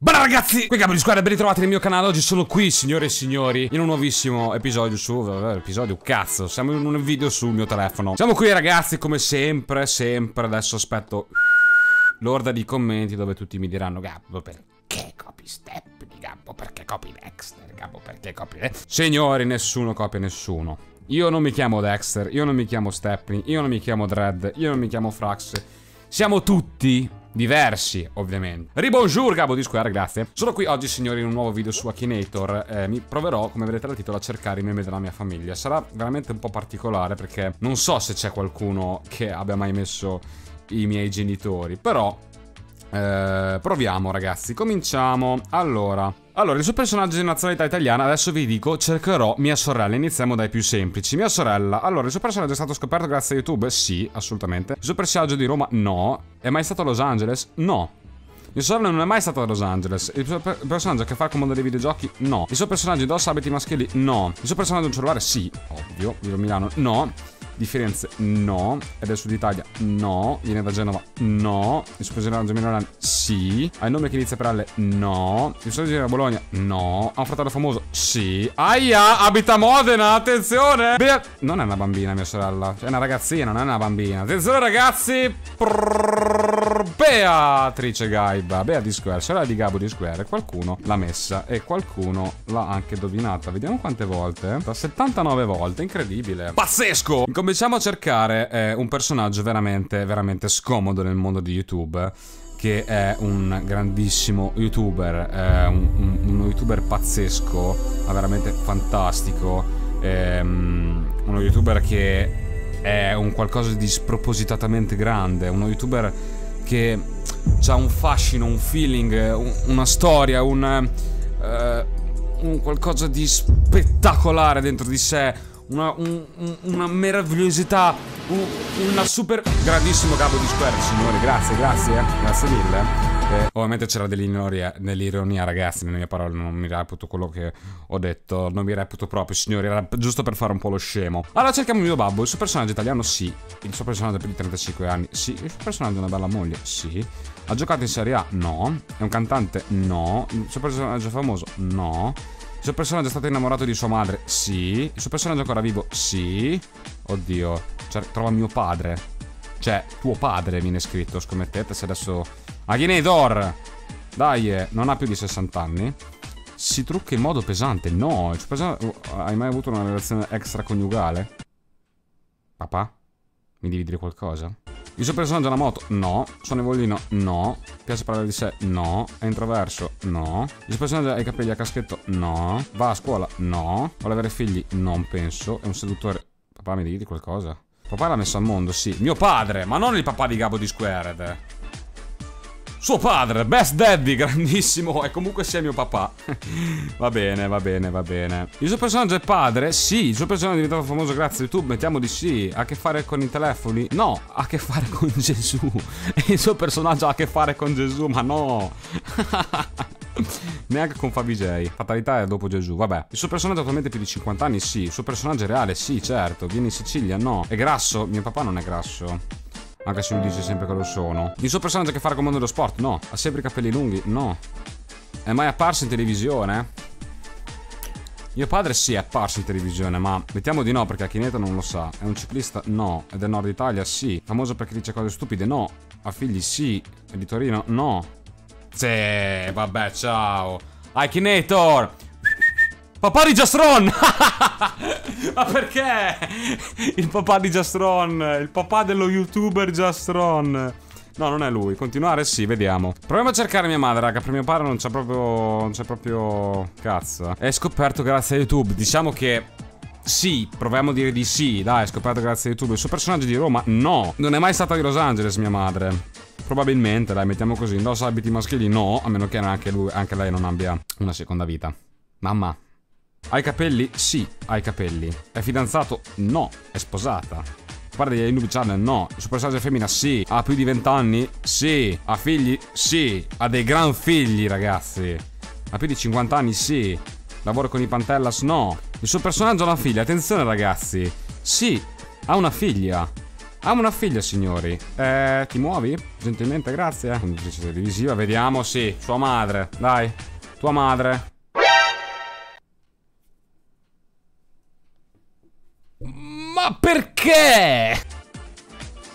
Bella ragazzi, qui Gabbo di Squadra, ben ritrovati nel mio canale, oggi sono qui signore e signori in un nuovissimo episodio su, episodio cazzo, siamo in un video sul mio telefono. Siamo qui ragazzi come sempre, sempre, adesso aspetto l'orda di commenti dove tutti mi diranno Gabbo perché copy step di Gabbo, perché copy Dexter, Gabbo perché Dexter Signori, nessuno copia nessuno. Io non mi chiamo Dexter, io non mi chiamo Stepney, io non mi chiamo Dread, io non mi chiamo Frax. Siamo tutti diversi, ovviamente. Ribonjour, Gabo di Square, grazie. Sono qui oggi, signori, in un nuovo video su Akinator. Eh, mi proverò, come vedrete dal titolo, a cercare i meme della mia famiglia. Sarà veramente un po' particolare perché non so se c'è qualcuno che abbia mai messo i miei genitori, però eh, proviamo ragazzi, cominciamo. Allora, allora, il suo personaggio di nazionalità italiana, adesso vi dico, cercherò mia sorella. Iniziamo dai più semplici. Mia sorella, allora, il suo personaggio è stato scoperto grazie a YouTube? Sì, assolutamente. Il suo personaggio di Roma? No. È mai stato a Los Angeles? No. Mia sorella non è mai stata a Los Angeles. Il suo per personaggio che fa il mondo dei videogiochi? No. Il suo personaggio indossa abiti maschili? No. Il suo personaggio è un cellulare? Sì, ovvio. Vivo a Milano? No di Firenze no, è del sud Italia no, viene da Genova no, il suo personaggio milanese sì, ha il nome che inizia per L no, il suo da Bologna no, ha un fratello famoso sì, aia, abita a Modena, attenzione, Bea non è una bambina mia sorella, è una ragazzina, non è una bambina, attenzione ragazzi, Prrr, Beatrice Gaiba, Bea di Square, sorella di Gabo di Square, qualcuno l'ha messa e qualcuno l'ha anche dovinata, vediamo quante volte, 79 volte, incredibile, pazzesco, cominciamo a cercare eh, un personaggio veramente, veramente scomodo nel mondo di YouTube che è un grandissimo youtuber, eh, un, un, uno youtuber pazzesco, ma veramente fantastico, ehm, uno youtuber che è un qualcosa di spropositatamente grande, uno youtuber che ha un fascino, un feeling, un, una storia, un, eh, un qualcosa di spettacolare dentro di sé, una, un, una meravigliosità, un, una super... Grandissimo capo di Square, signori, grazie, grazie, eh. grazie mille. Eh, ovviamente c'era dell'ironia, ragazzi, nelle mie parole non mi reputo quello che ho detto, non mi reputo proprio, signori, era giusto per fare un po' lo scemo. Allora cerchiamo il mio babbo, il suo personaggio italiano sì, il suo personaggio ha più di 35 anni sì, il suo personaggio è una bella moglie sì, ha giocato in Serie A? No, è un cantante? No, il suo personaggio famoso? No. Suo personaggio è stato innamorato di sua madre? Sì. Il suo personaggio è ancora vivo? Sì. Oddio. Cioè, trova mio padre. Cioè, tuo padre viene scritto, scommettete se adesso... Aghinedor! Dai, eh, non ha più di 60 anni. Si trucca in modo pesante? No. Il suo personaggio... Hai mai avuto una relazione extraconiugale? Papà? Mi devi dire qualcosa? Il suo personaggio una moto? No. Suona il violino? No. Piace parlare di sé? No. È introverso? No. Il suo personaggio ha i capelli a caschetto? No. Va a scuola? No. Vuole avere figli? Non penso. È un seduttore? Papà mi devi qualcosa? Papà l'ha messo al mondo, sì. Mio padre, ma non il papà di Gabo di Squared. Suo padre, best daddy, grandissimo, e comunque sia mio papà. va bene, va bene, va bene. Il suo personaggio è padre? Sì. Il suo personaggio è diventato famoso grazie a YouTube? Mettiamo di sì. Ha a che fare con i telefoni? No, ha a che fare con Gesù. il suo personaggio ha a che fare con Gesù, ma no. Neanche con Favij. Fatalità è dopo Gesù. Vabbè. Il suo personaggio attualmente più di 50 anni? Sì. Il suo personaggio è reale? Sì, certo. Viene in Sicilia? No. È grasso? Mio papà non è grasso. Anche se lui dice sempre che lo sono. Il suo personaggio che fa il mondo dello sport? No. Ha sempre i capelli lunghi? No. È mai apparso in televisione? Mio padre sì è apparso in televisione, ma mettiamo di no perché Akhineto non lo sa. È un ciclista? No. È del nord Italia? Sì. Famoso perché dice cose stupide? No. Ha figli? Sì. È di Torino? No. Sì, vabbè, ciao. Akinator! Papà di Jastron! Ma perché? Il papà di Jastron, il papà dello youtuber Jastron. No, non è lui. Continuare? Sì, vediamo. Proviamo a cercare mia madre, raga. Per mio padre non c'è proprio... Non c'è proprio... Cazzo. È scoperto grazie a YouTube. Diciamo che... Sì, proviamo a dire di sì. Dai, è scoperto grazie a YouTube. Il suo personaggio di Roma? No. Non è mai stata di Los Angeles, mia madre. Probabilmente, dai, mettiamo così. Indossa abiti maschili? No. A meno che anche, lui, anche lei non abbia una seconda vita. Mamma. Ha i capelli? Sì, ha i capelli. È fidanzato? No. È sposata. Guarda gli Noob Channel? No. Personaggio è femmina? Sì. Ha più di 20 anni? Sì. Ha figli? Sì. Ha dei gran figli, ragazzi. Ha più di 50 anni? Sì. Lavora con i Pantellas? No. Il suo personaggio ha una figlia? Attenzione, ragazzi. Sì. Ha una figlia. Ha una figlia, signori. Eh, ti muovi? Gentilmente, grazie. Conduttrice televisiva, vediamo, sì. Sua madre. Dai. Tua madre. Perché?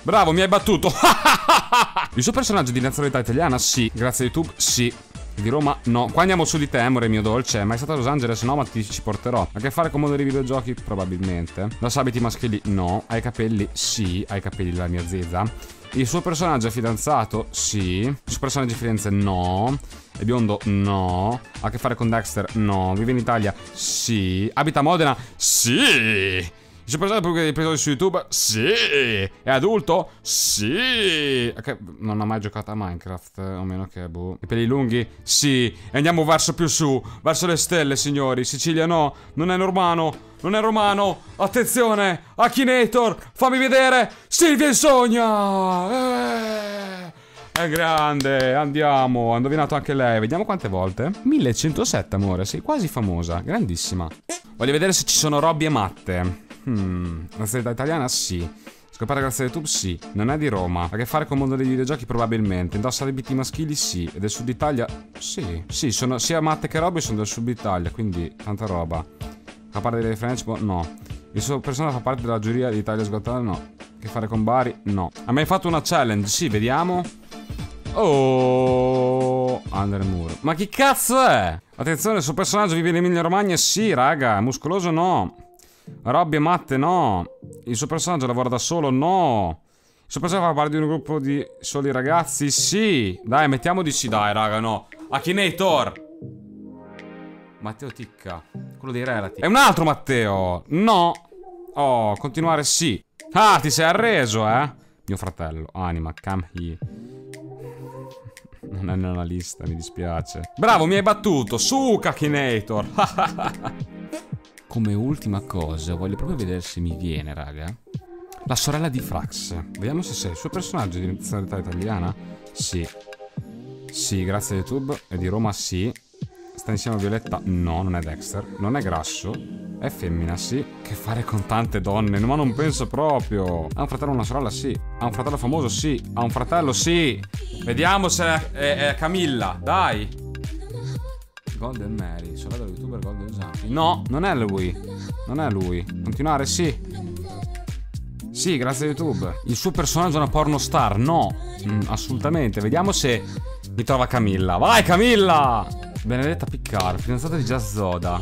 Bravo, mi hai battuto. Il suo personaggio di nazionalità italiana? Sì. Grazie a YouTube? Sì. Di Roma? No. Qua andiamo su di te, amore mio dolce. Ma è stato a Los Angeles? No, ma ti ci porterò. A che fare con mondo dei videogiochi? Probabilmente. Lo abiti maschili? No. Hai capelli? Sì. Hai capelli della mia zezza? Il suo personaggio è fidanzato? Sì. Il suo personaggio di Firenze? No. È biondo? No. Ha a che fare con Dexter? No. Vive in Italia? Sì. Abita a Modena? Sì. Suo personaggio pubblica dei episodi su YouTube? Sì! È adulto? Sì! Okay, non ha mai giocato a Minecraft, eh, o meno che, boh. I peli lunghi? Sì! E andiamo verso più su, verso le stelle, signori. Sicilia no, non è normano, non è romano. Attenzione! Akinator! Fammi vedere! Silvia Insogna! Eh! È grande, andiamo. Ha indovinato anche lei. Vediamo quante volte. 1107, amore. Sei quasi famosa. Grandissima. Voglio vedere se ci sono Robby Matte. Hmm, la serietà italiana sì. Scopare grazie a YouTube? Sì. Non è di Roma. Ha a che fare con il mondo dei videogiochi? Probabilmente. Indossa le BT maschili? Sì. E del sud Italia? Sì. Sì, sono sia matte che Robby sono del sud Italia, quindi tanta roba. Fa parte delle French? No. Il suo personaggio fa parte della giuria di Italia Sgottata? No. Che fare con Bari? No. Ha mai fatto una challenge? Sì, vediamo. Oh, Under Moore. Ma chi cazzo è? Attenzione, il suo personaggio vive in Emilia Romagna? Sì, raga. Muscoloso? No. Robby e Matte no. Il suo personaggio lavora da solo? No. Il suo personaggio fa parte di un gruppo di soli ragazzi? Sì. Dai, mettiamo di sì, dai, raga, no. Akinator. Matteo Ticca. Quello dei relati. È un altro Matteo. No. Oh, continuare sì. Ah, ti sei arreso, eh? Mio fratello. Anima, come here. Non è nella lista, mi dispiace. Bravo, mi hai battuto. Su, Kakinator. come ultima cosa, voglio proprio vedere se mi viene, raga. La sorella di Frax. Vediamo se sei il suo personaggio di nazionalità italiana. Sì. Sì, grazie a YouTube. È di Roma, sì. Sta insieme a Violetta? No, non è Dexter. Non è grasso. È femmina, sì. Che fare con tante donne? Ma non penso proprio. Ha un fratello o una sorella? Sì. Ha un fratello famoso? Sì. Ha un fratello? Sì. Vediamo se è, è, è Camilla. Dai. Golden Mary, sorella Zampi. No, non è lui. Non è lui. Continuare, sì. Sì, grazie a YouTube. Il suo personaggio è una pornostar? No, mm, assolutamente. Vediamo se mi trova Camilla. Vai, Camilla! Benedetta Piccar, fidanzata di Jazz Zoda.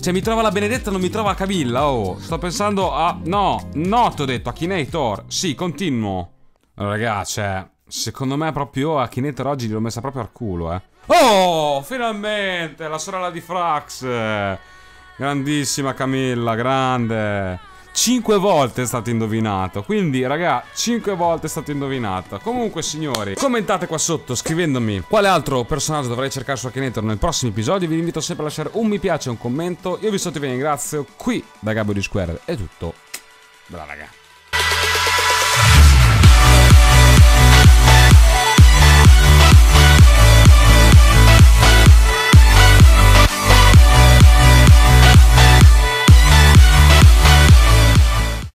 Cioè, mi trova la Benedetta, non mi trova Camilla. Oh, sto pensando a. No, no, ti ho detto, Akinator. Sì, continuo. Ragazzi, cioè, secondo me proprio Akinator oggi l'ho messa proprio al culo, eh. Oh, finalmente, la sorella di Frax. Grandissima Camilla, grande. Cinque volte è stato indovinato. Quindi, raga, cinque volte è stato indovinato. Comunque, signori, commentate qua sotto scrivendomi quale altro personaggio dovrei cercare su Akinator nel prossimo episodio. Vi invito sempre a lasciare un mi piace e un commento. Io vi saluto e vi ringrazio. Qui da Gabbo di Square è tutto. Bella, raga.